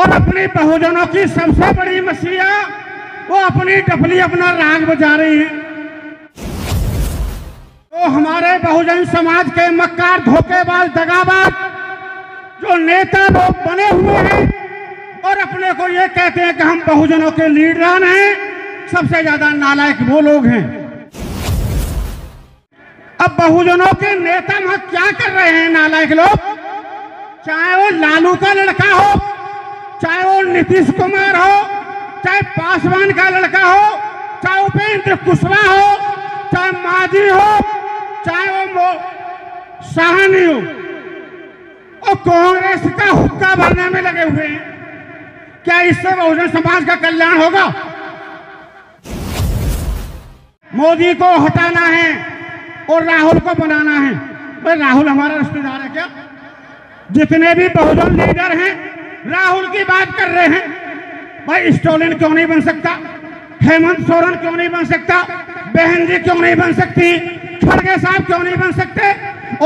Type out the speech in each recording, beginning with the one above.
और अपनी बहुजनों की सबसे बड़ी मसीहा वो अपनी डफली अपना राग बजा रही है। तो हमारे बहुजन समाज के मक्कार, धोखेबाज, दगाबाज, जो नेता लोग बने हुए हैं, और अपने को ये कहते हैं कि हम बहुजनों के लीडरान हैं, सबसे ज़्यादा नालायक वो लोग हैं। अब बहुजनों के नेता वहाँ क्या कर रहे हैं नालायक लोग? चाहे वो लालू का लड़का हो चाहे वो नीतीश कुमार हो, चाहे पासवान का लड़का हो, चाहे उपेंद्र कुशवाहा हो, चाहे मांझी हो, चाहे वो साहनी हो और कांग्रेस का हुक्का भरने में लगे हुए हैं। क्या इससे बहुजन समाज का कल्याण होगा? मोदी को हटाना है और राहुल को बनाना है। भाई, राहुल हमारा रिश्तेदार है क्या? जितने भी बहुजन लीडर हैं राहुल की बात कर रहे हैं। भाई, स्टोलिन क्यों नहीं बन सकता? हेमंत सोरेन क्यों नहीं बन सकता? बहन जी क्यों नहीं बन सकती? खड़गे साहब क्यों नहीं बन सकते?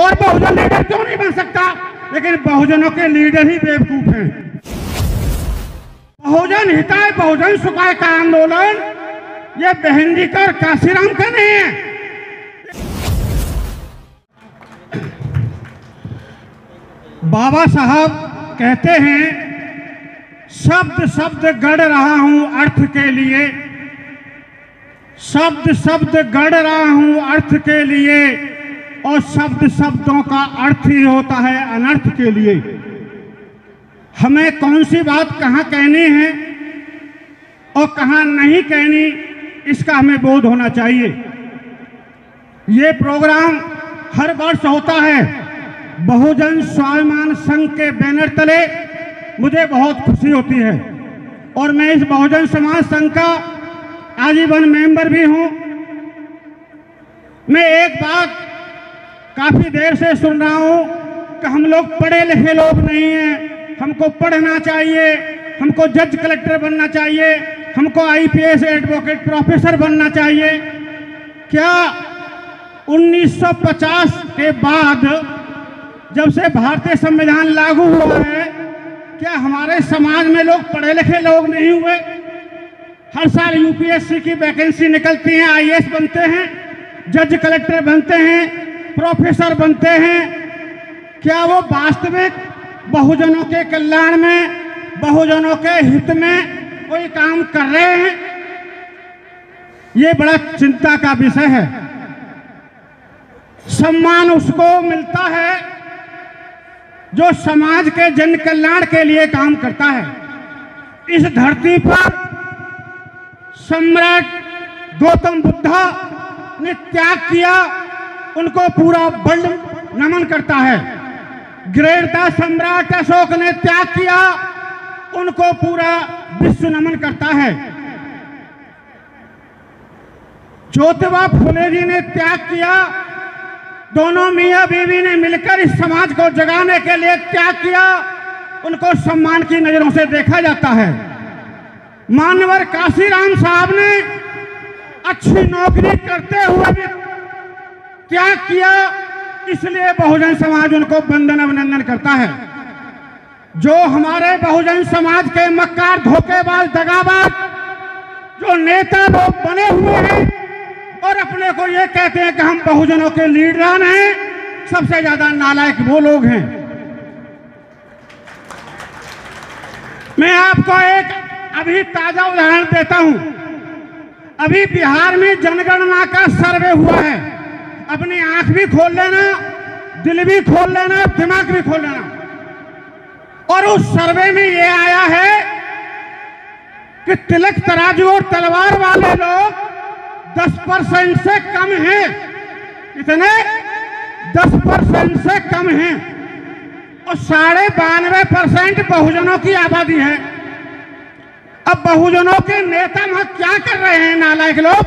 और बहुजन लीडर क्यों नहीं बन सकता? लेकिन बहुजनों के लीडर ही बेवकूफ़ हैं। बहुजन हिताय, बहुजन सुखाय का आंदोलन, ये बहन जी का और काशीराम का नहीं है। बाबा साहब कहते हैं शब्द शब्द गढ़ रहा हूँ अर्थ के लिए। शब्द शब्द गढ़ रहा हूँ अर्थ के लिए। और शब्द शब्दों का अर्थ ही होता है अनर्थ के लिए। हमें कौन सी बात कहाँ कहनी है और कहाँ नहीं कहनी, इसका हमें बोध होना चाहिए। ये प्रोग्राम हर वर्ष होता है। बहुजन स्वाभिमान संघ के बैनर तले मुझे बहुत खुशी होती है। और मैं इस बहुजन समाज संघ का आजीवन मेंबर भी हूँ। मैं एक बात काफ़ी देर से सुन रहा हूँ कि हम लोग पढ़े लिखे लोग नहीं हैं। हमको पढ़ना चाहिए, हमको जज कलेक्टर बनना चाहिए, हमको आईपीएस एडवोकेट प्रोफेसर बनना चाहिए। क्या 1950 के बाद जब से भारतीय संविधान लागू हुआ है क्या हमारे समाज में लोग पढ़े लिखे लोग नहीं हुए? हर साल यूपीएससी की वैकेंसी निकलती है आईएएस बनते हैं जज कलेक्टर बनते हैं प्रोफेसर बनते हैं। क्या वो वास्तविक बहुजनों के कल्याण में, बहुजनों के हित में कोई काम कर रहे हैं? ये बड़ा चिंता का विषय है। सम्मान उसको मिलता है जो समाज के जन कल्याण के लिए काम करता है, इस धरती पर सम्राट गौतम बुद्धा ने त्याग किया, उनको पूरा वर्ल्ड नमन करता है। ग्रेटता सम्राट अशोक ने त्याग किया, उनको पूरा विश्व नमन करता है। ज्योतिबा फुले जी ने त्याग किया दोनों मियाँ बीवी ने मिलकर इस समाज को जगाने के लिए क्या किया? उनको सम्मान की नज़रों से देखा जाता है। मानवर काशीराम साहब ने अच्छी नौकरी करते हुए भी त्याग किया? इसलिए बहुजन समाज उनको बंधन अभिनंदन करता है। जो हमारे बहुजन समाज के मक्कार धोखेबाज दगाबाज, जो नेता लोग बने हुए हैं और अपने को ये कहते हैं कि हम बहुजनों के लीडरान हैं। सबसे ज़्यादा नालायक वो लोग हैं। मैं आपको एक अभी ताज़ा उदाहरण देता हूँ। अभी बिहार में जनगणना का सर्वे हुआ है। अपनी आँख भी खोल लेना, दिल भी खोल लेना, दिमाग भी खोल लेना। और उस सर्वे में यह आया है कि तिलक तराजू और तलवार वाले लोग 10 परसेंट से कम है। कितने 10 परसेंट से कम है। और साढ़े बानवे परसेंट बहुजनों की आबादी है। अब बहुजनों के नेता वहाँ क्या कर रहे हैं नालायक लोग?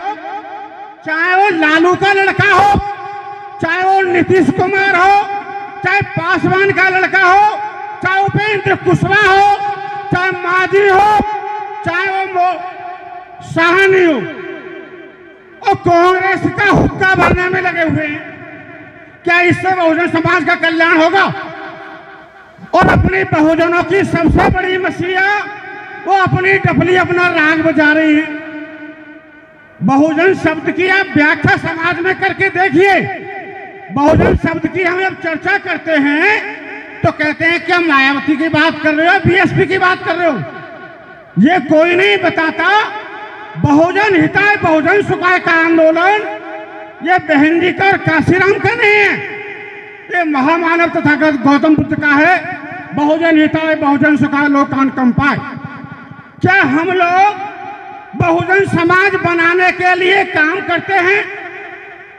चाहे वो लालू का लड़का हो, चाहे वो नीतीश कुमार हो, चाहे पासवान का लड़का हो, चाहे उपेंद्र कुशवाहा हो, चाहे मांझी हो, चाहे वो साहनी हो। और कांग्रेस का हुक्का भरने में लगे हुए हैं। क्या इससे बहुजन समाज का कल्याण होगा? और अपनी बहुजनों की सबसे बड़ी मसीहा, वो अपनी डफली अपना राग बजा रही है। बहुजन शब्द की आप व्याख्या समाज में करके देखिए। बहुजन शब्द की हम जब चर्चा करते हैं तो कहते हैं कि हम मायावती की बात कर रहे हो, बीएसपी की बात कर रहे हो। ये कोई नहीं बताता। बहुजन हिताय बहुजन सुखाय का आंदोलन। ये बहन जी का काशीराम का नहीं है। ये महामानव तथा गौतम बुद्ध का है। बहुजन हिताय, बहुजन सुखाय लोकान कंपाय। क्या हम लोग बहुजन समाज बनाने के लिए काम करते हैं?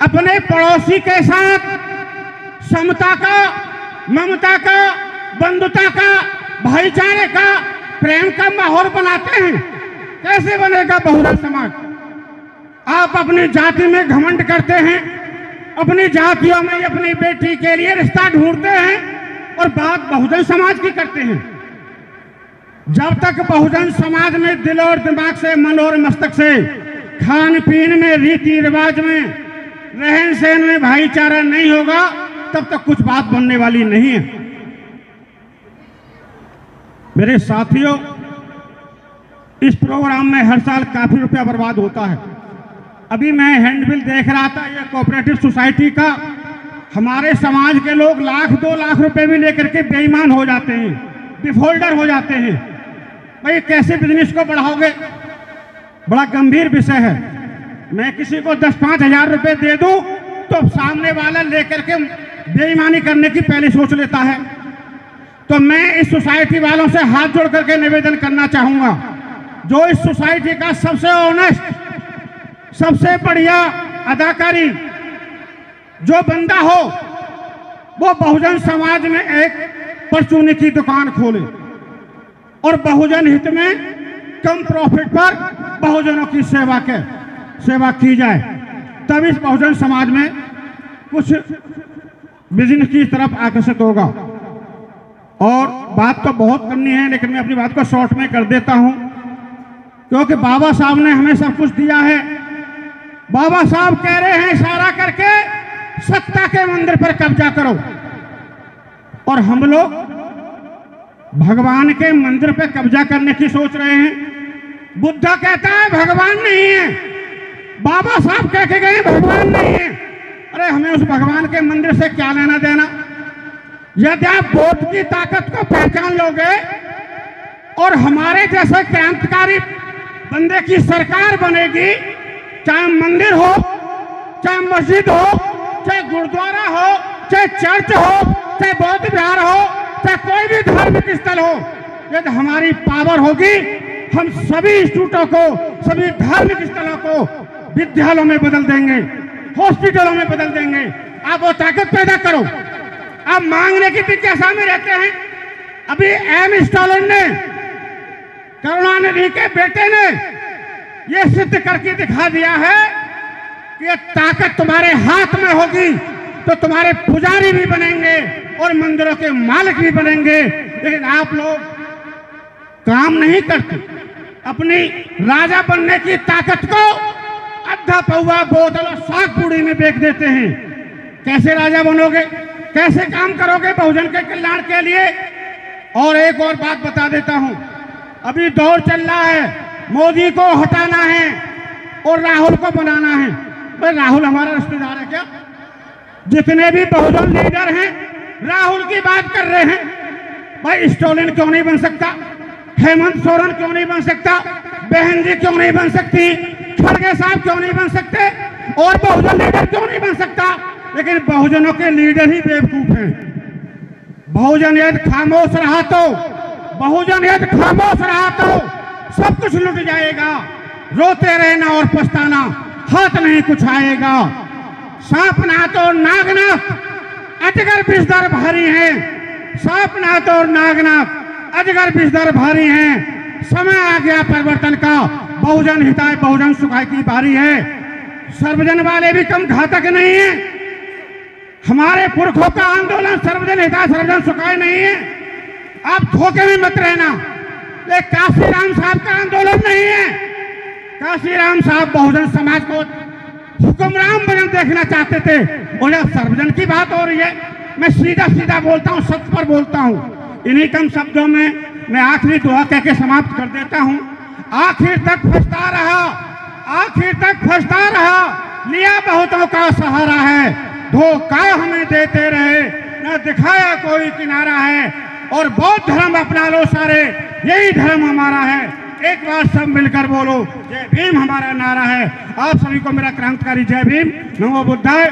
अपने पड़ोसी के साथ समता का, ममता का, बंधुता का, भाईचारे का, प्रेम का माहौल बनाते हैं। कैसे बनेगा बहुजन समाज? आप अपनी जाति में घमंड करते हैं, अपनी जातियों में अपनी बेटी के लिए रिश्ता ढूंढते हैं और बात बहुजन समाज की करते हैं। जब तक बहुजन समाज में दिल और दिमाग से, मन और मस्तक से खान पीन में रीति रिवाज में रहन सहन में भाईचारा नहीं होगा, तब तक कुछ बात बनने वाली नहीं है। मेरे साथियों इस प्रोग्राम में हर साल काफ़ी रुपया बर्बाद होता है। अभी मैं हैंडबिल देख रहा था यह कोऑपरेटिव सोसाइटी का। हमारे समाज के लोग लाख, दो लाख रुपए भी लेकर के बेईमान हो जाते हैं डिफोल्डर हो जाते हैं। भाई, कैसे बिज़नेस को बढ़ाओगे? बड़ा गंभीर विषय है। मैं किसी को दस, पाँच हज़ार रुपए दे दूँ तो सामने वाला लेकर के बेईमानी करने की पहले सोच लेता है। तो मैं इस सोसाइटी वालों से हाथ जोड़ करके निवेदन करना चाहूँगा। जो इस सोसाइटी का सबसे ऑनेस्ट सबसे बढ़िया अदाकारी जो बंदा हो, वो बहुजन समाज में एक परचूनी की दुकान खोले और बहुजन हित में कम प्रॉफिट पर बहुजनों की सेवा के, सेवा की जाए। तब इस बहुजन समाज में कुछ बिज़नेस की तरफ़ आकर्षित होगा। और बात तो बहुत करनी है, लेकिन मैं अपनी बात को शॉर्ट में कर देता हूँ। क्योंकि बाबा साहब ने हमें सब कुछ दिया है। बाबा साहब कह रहे हैं, इशारा करके सत्ता के मंदिर पर कब्जा करो। और हम लोग भगवान के मंदिर पर कब्जा करने की सोच रहे हैं। बुद्धा कहता है, भगवान नहीं है। बाबा साहब कह के गए, भगवान नहीं है। अरे, हमें उस भगवान के मंदिर से क्या लेना देना? यदि आप वोट की ताकत को पहचान लोगे, और हमारे जैसे क्रांतिकारी बंदे की सरकार बनेगी, चाहे मंदिर हो, चाहे मस्जिद हो, चाहे गुरुद्वारा हो, चाहे चर्च हो, चाहे बौद्ध विहार हो, चाहे कोई भी धार्मिक स्थल हो यदि हमारी पावर होगी। हम सभी इंस्टीट्यूटों को, सभी धार्मिक स्थलों को विद्यालयों में बदल देंगे, हॉस्पिटलों में बदल देंगे। आप वो ताकत पैदा करो। आप मांगने की जिज्ञासा में रहते हैं? अभी एम स्टॉलन ने करुणानिधि के बेटे ने यह सिद्ध करके दिखा दिया है कि ये ताकत तुम्हारे हाथ में होगी तो तुम्हारे पुजारी भी बनेंगे और मंदिरों के मालिक भी बनेंगे। लेकिन आप लोग काम नहीं करते। अपनी राजा बनने की ताकत को अद्धा पौवा बोतल और साग पूड़ी में बेच देते हैं। कैसे राजा बनोगे? कैसे काम करोगे बहुजन के कल्याण के लिए? और एक और बात बता देता हूँ। अभी दौर चल रहा है। मोदी को हटाना है और राहुल को बनाना है। भाई, राहुल हमारा रिश्तेदार है क्या? जितने भी बहुजन लीडर हैं, राहुल की बात कर रहे हैं। भाई, स्टोलिन क्यों नहीं बन सकता? हेमंत सोरेन क्यों नहीं बन सकता? बहन जी क्यों नहीं बन सकती? खड़गे साहब क्यों नहीं बन सकते? और बहुजन लीडर क्यों नहीं बन सकता? लेकिन बहुजनों के लीडर ही बेवकूफ़ हैं। बहुजन यदि खामोश रहा तो बहुजन यदि खामोश रहा तो सब कुछ लुट जाएगा। रोते रहना और पछताना, हाथ नहीं कुछ आएगा। सांप ना तो नागनाथ, अजगर बिस्तर भारी है। सांप ना तो नागनाथ, अजगर बिस्तर भारी है। समय आ गया परिवर्तन का। बहुजन हिताय, बहुजन सुखाय की बारी है। सर्वजन वाले भी कम घातक नहीं है। हमारे पुरखों का आंदोलन सर्वजन हिताय, सर्वजन सुखाय नहीं है। आप धोखे में मत रहना। ये काशी राम साहब का आंदोलन नहीं है। काशीराम साहब बहुजन समाज को हुक्मरान बन देखना चाहते थे। जब सर्वजन की बात हो रही है। मैं सीधा सीधा बोलता हूँ सच पर बोलता हूँ। इन्हीं कम शब्दों में मैं आखिरी दुआ कह के समाप्त कर देता हूँ। आखिर तक फंसता रहा। आखिर तक फंसता रहा। लिया बहुतों का सहारा है। धोखा हमें देते रहे। न दिखाया कोई किनारा है। और बौद्ध धर्म अपना लो सारे। यही धर्म हमारा है। एक बार सब मिलकर बोलो, जय भीम, हमारा नारा है। आप सभी को मेरा क्रांतिकारी जय भीम। नमो बुद्धाय।